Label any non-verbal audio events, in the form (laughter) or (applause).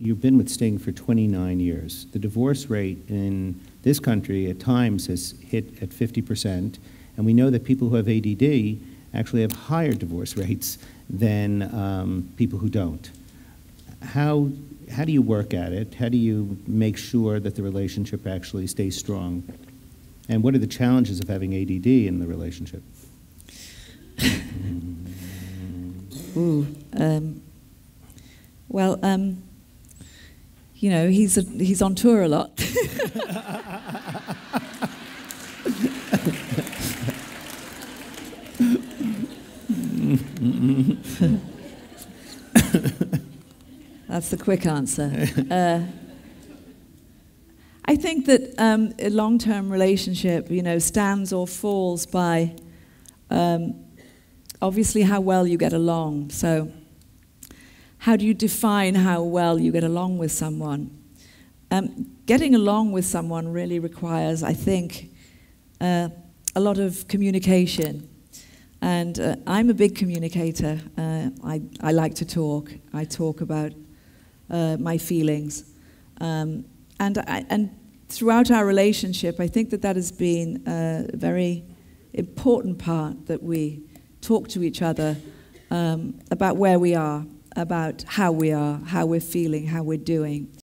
You've been with Sting for 29 years. The divorce rate in this country at times has hit at 50%, and we know that people who have ADD actually have higher divorce (laughs) rates than um, people who don't. How, how do you work at it? How do you make sure that the relationship actually stays strong? And what are the challenges of having ADD in the relationship? (laughs) Ooh, um, well, um, you know, he's, a, he's on tour a lot. That's the quick answer. (laughs) Uh, I think that um, a long-term relationship, you know, stands or falls by um, obviously how well you get along. So how do you define how well you get along with someone? Um, getting along with someone really requires, I think, uh, a lot of communication. And uh, I'm a big communicator. Uh, I, I like to talk. I talk about uh, my feelings. Um, and, I, and throughout our relationship, I think that that has been a very important part that we talk to each other um, about where we are about how we are, how we're feeling, how we're doing.